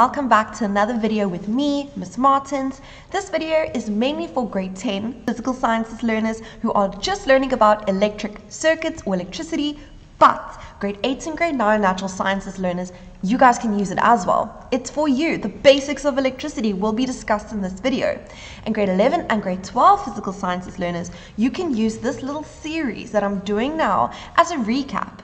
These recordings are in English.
Welcome back to another video with me, Miss Martins. This video is mainly for grade 10 physical sciences learners who are just learning about electric circuits or electricity, but grade 8 and grade 9 natural sciences learners, you guys can use it as well. It's for you. The basics of electricity will be discussed in this video. And grade 11 and grade 12 physical sciences learners, you can use this little series that I'm doing now as a recap.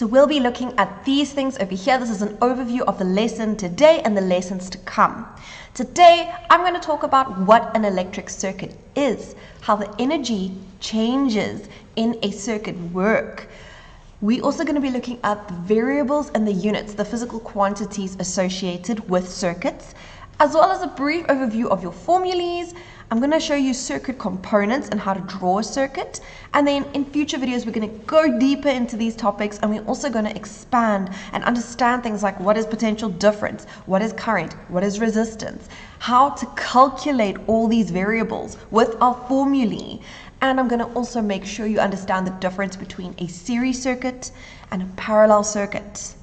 So we'll be looking at these things over here. This is an overview of the lesson today and the lessons to come. Today, I'm going to talk about what an electric circuit is, how the energy changes in a circuit work. We're also going to be looking at the variables and the units, the physical quantities associated with circuits, as well as a brief overview of your formulas, I'm going to show you circuit components and how to draw a circuit. And then in future videos, we're going to go deeper into these topics and we're also going to expand and understand things like what is potential difference, what is current, what is resistance, how to calculate all these variables with our formulae. And I'm going to also make sure you understand the difference between a series circuit and a parallel circuit.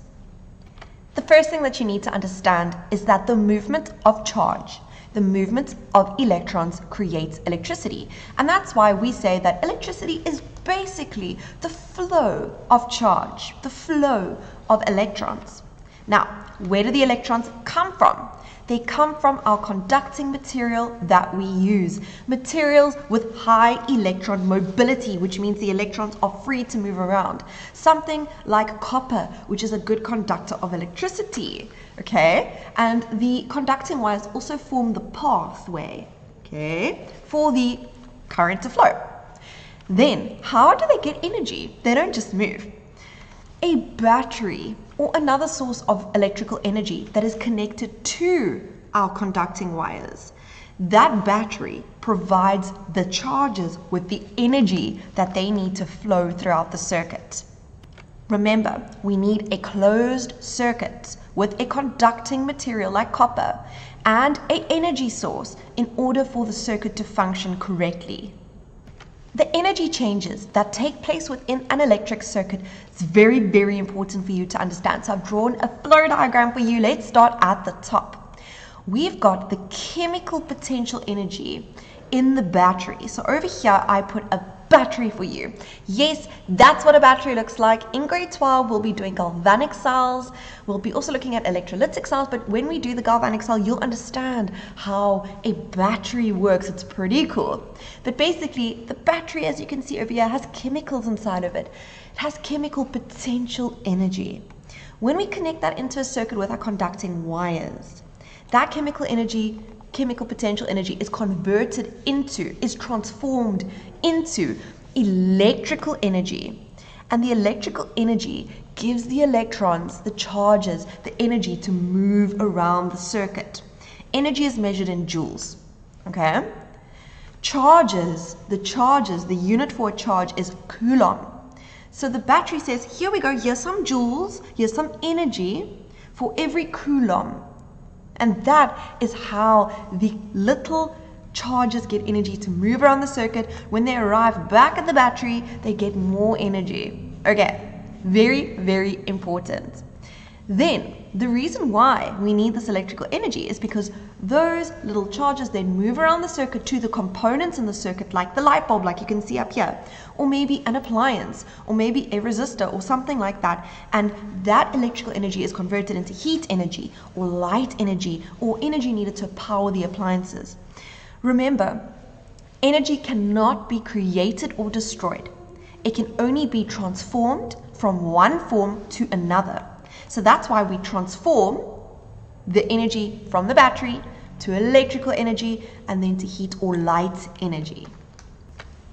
The first thing that you need to understand is that the movement of charge the movement of electrons creates electricity. And that's why we say that electricity is basically the flow of charge, the flow of electrons. Now, where do the electrons come from? They come from our conducting material that we use. Materials with high electron mobility, which means the electrons are free to move around. Something like copper, which is a good conductor of electricity. Okay? And the conducting wires also form the pathway, okay, for the current to flow. Then, how do they get energy? They don't just move. A battery or another source of electrical energy that is connected to our conducting wires. That battery provides the charges with the energy that they need to flow throughout the circuit. Remember, we need a closed circuit with a conducting material like copper and a energy source in order for the circuit to function correctly. The energy changes that take place within an electric circuit is very, very important for you to understand. So I've drawn a flow diagram for you. Let's start at the top. We've got the chemical potential energy in the battery. So over here, I put a battery for you. Yes, that's what a battery looks like. In grade 12, we'll be doing galvanic cells. We'll be also looking at electrolytic cells, but when we do the galvanic cell, you'll understand how a battery works. It's pretty cool. But basically, the battery, as you can see over here, has chemicals inside of it. It has chemical potential energy. When we connect that into a circuit with our conducting wires, that chemical energy chemical potential energy is converted into, is transformed into electrical energy. And the electrical energy gives the electrons, the charges, the energy to move around the circuit. Energy is measured in joules. Okay? Charges, the charges, the unit for a charge is coulomb. So the battery says, here we go, here's some joules, here's some energy for every coulomb. And that is how the little charges get energy to move around the circuit. When they arrive back at the battery, they get more energy. Okay, very, very important. Then, the reason why we need this electrical energy is because those little charges then move around the circuit to the components in the circuit, like the light bulb, like you can see up here, or maybe an appliance, or maybe a resistor, or something like that. And that electrical energy is converted into heat energy, or light energy, or energy needed to power the appliances. Remember, energy cannot be created or destroyed. It can only be transformed from one form to another. So that's why we transform the energy from the battery to electrical energy and then to heat or light energy.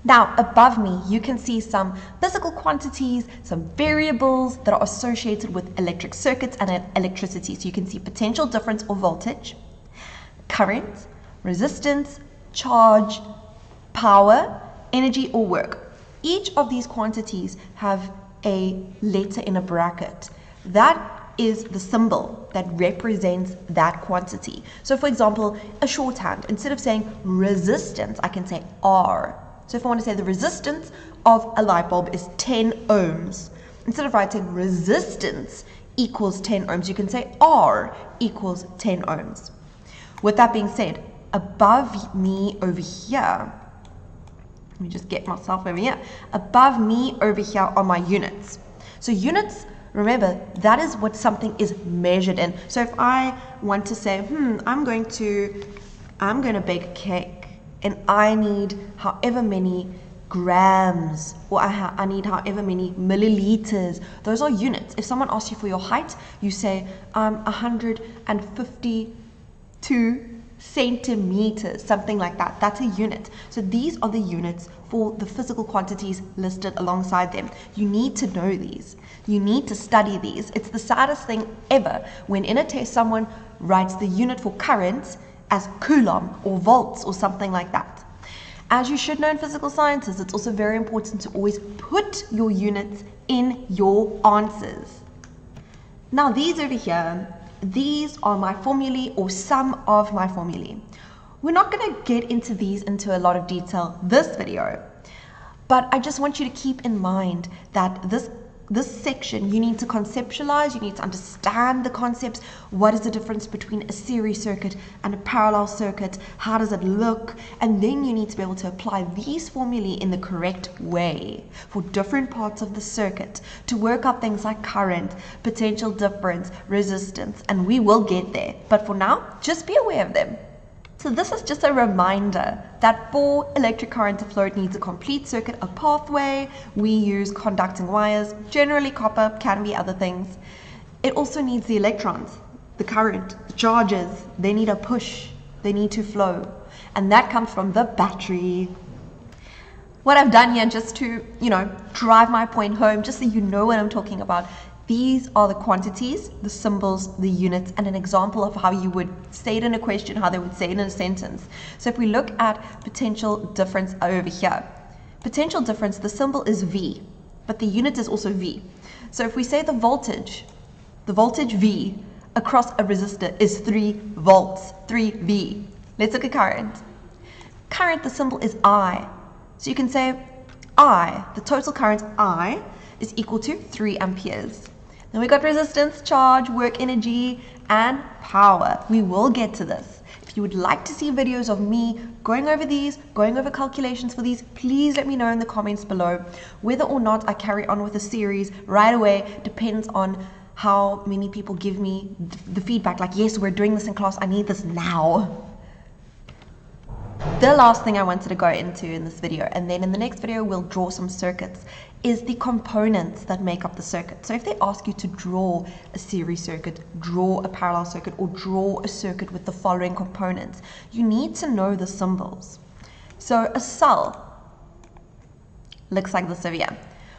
Now, above me, you can see some physical quantities, some variables that are associated with electric circuits and electricity. So you can see potential difference or voltage, current, resistance, charge, power, energy, or work. Each of these quantities have a letter in a bracket. That is the symbol that represents that quantity. So for example, a shorthand, instead of saying resistance, I can say R. So if I want to say the resistance of a light bulb is 10 ohms, instead of writing resistance equals 10 ohms. You can say R equals 10 ohms. With that being said, above me over here, let me just get myself over here. Above me over here are my units. So units, remember, that is what something is measured in. So if I want to say, hmm, I'm going to, I'm going to bake a cake and I need however many grams or I, I need however many milliliters. Those are units. If someone asks you for your height, you say, I'm 152 centimeters, something like that. That's a unit. So these are the units for the physical quantities listed alongside them. You need to know these. You need to study these. It's the saddest thing ever when in a test someone writes the unit for current as coulomb or volts or something like that. As you should know in physical sciences, it's also very important to always put your units in your answers. Now these over here these are my formulae or some of my formulae. We're not going to get into these into a lot of detail this video, but I just want you to keep in mind that this this section you need to conceptualize, you need to understand the concepts. What is the difference between a series circuit and a parallel circuit? How does it look? And then you need to be able to apply these formulae in the correct way for different parts of the circuit to work out things like current, potential difference, resistance, and we will get there. But for now, just be aware of them. So this is just a reminder that for electric current to flow, it needs a complete circuit, a pathway. We use conducting wires, generally copper, can be other things. It also needs the electrons, the current, the charges. They need a push, they need to flow. And that comes from the battery. What I've done here just to, you know, drive my point home, just so you know what I'm talking about, these are the quantities, the symbols, the units, and an example of how you would say it in a question, how they would say it in a sentence. So if we look at potential difference over here, potential difference, the symbol is V, but the unit is also V. So if we say the voltage, the voltage V across a resistor is 3 volts, 3V. Let's look at current. Current, the symbol is I. So you can say I, the total current I, is equal to 3 amperes. Then we got resistance, charge, work energy, and power. We will get to this. If you would like to see videos of me going over these, going over calculations for these, please let me know in the comments below. Whether or not I carry on with a series right away depends on how many people give me the feedback like, yes, we're doing this in class, I need this now. The last thing I wanted to go into in this video, and then in the next video we'll draw some circuits is the components that make up the circuit. So if they ask you to draw a series circuit, draw a parallel circuit, or draw a circuit with the following components, you need to know the symbols. So a cell looks like this over here.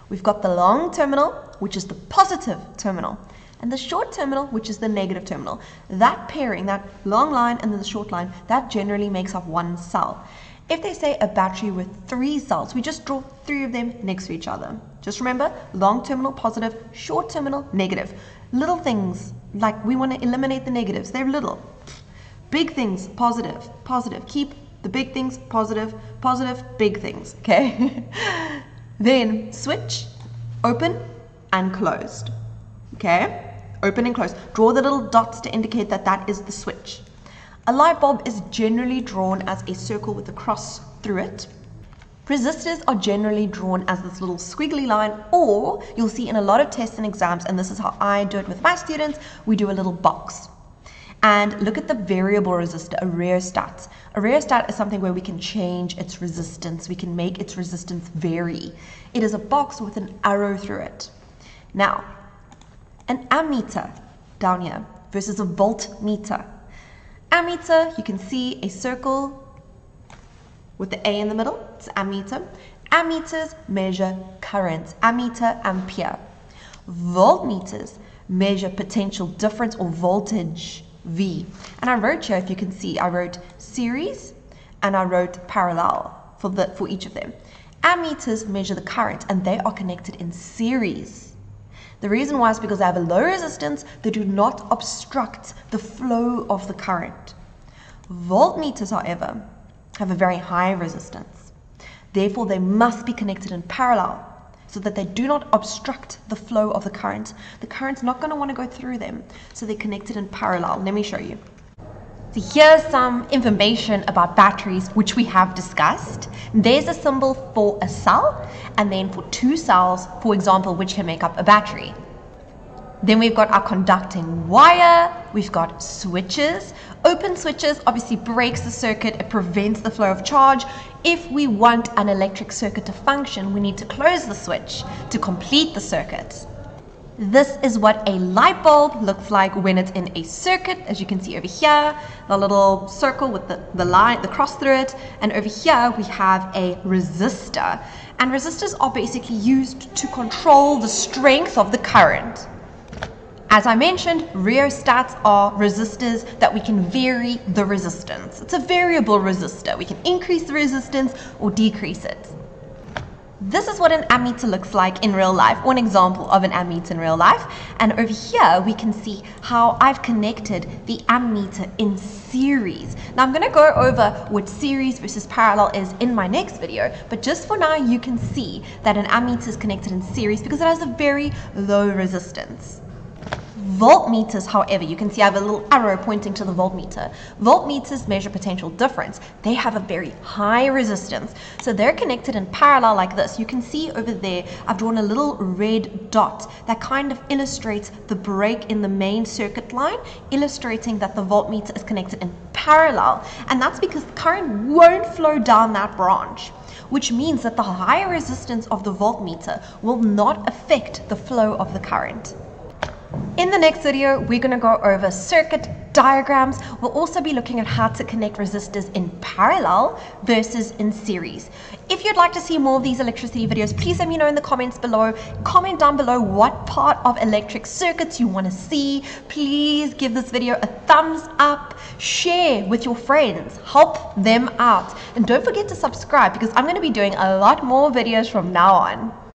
We've got the long terminal, which is the positive terminal, and the short terminal, which is the negative terminal. That pairing, that long line and then the short line, that generally makes up one cell. If they say a battery with three cells, we just draw three of them next to each other. Just remember, long terminal positive, short terminal negative. Little things, like we want to eliminate the negatives, they're little. Big things, positive, positive. Keep the big things positive, positive, big things, okay? then switch, open and closed, okay? Open and closed. Draw the little dots to indicate that that is the switch. A light bulb is generally drawn as a circle with a cross through it. Resistors are generally drawn as this little squiggly line, or you'll see in a lot of tests and exams, and this is how I do it with my students, we do a little box. And look at the variable resistor, a rheostat. A rheostat is something where we can change its resistance, we can make its resistance vary. It is a box with an arrow through it. Now, an ammeter down here versus a voltmeter ammeter, you can see a circle with the A in the middle, it's ammeter. Ammeters measure current, ammeter, ampere. Voltmeters measure potential difference or voltage, V. And I wrote here, if you can see, I wrote series and I wrote parallel for, the, for each of them. Ammeters measure the current and they are connected in series. The reason why is because they have a low resistance, they do not obstruct the flow of the current. Voltmeters, however, have a very high resistance. Therefore, they must be connected in parallel. so that they do not obstruct the flow of the current. The current's not going to want to go through them, so they're connected in parallel. Let me show you. So here's some information about batteries, which we have discussed. There's a symbol for a cell, and then for two cells, for example, which can make up a battery. Then we've got our conducting wire, we've got switches. Open switches obviously breaks the circuit, it prevents the flow of charge. If we want an electric circuit to function, we need to close the switch to complete the circuit. This is what a light bulb looks like when it's in a circuit, as you can see over here, the little circle with the, the line, the cross through it, and over here we have a resistor. And resistors are basically used to control the strength of the current. As I mentioned, rheostats are resistors that we can vary the resistance. It's a variable resistor. We can increase the resistance or decrease it. This is what an ammeter looks like in real life, one example of an ammeter in real life. And over here, we can see how I've connected the ammeter in series. Now I'm gonna go over what series versus parallel is in my next video, but just for now, you can see that an ammeter is connected in series because it has a very low resistance. Voltmeters, however, you can see I have a little arrow pointing to the voltmeter. Voltmeters measure potential difference. They have a very high resistance. So they're connected in parallel like this. You can see over there, I've drawn a little red dot that kind of illustrates the break in the main circuit line, illustrating that the voltmeter is connected in parallel. And that's because the current won't flow down that branch which means that the higher resistance of the voltmeter will not affect the flow of the current. In the next video, we're going to go over circuit diagrams. We'll also be looking at how to connect resistors in parallel versus in series. If you'd like to see more of these electricity videos, please let me know in the comments below. Comment down below what part of electric circuits you want to see. Please give this video a thumbs up, share with your friends, help them out. And don't forget to subscribe because I'm going to be doing a lot more videos from now on.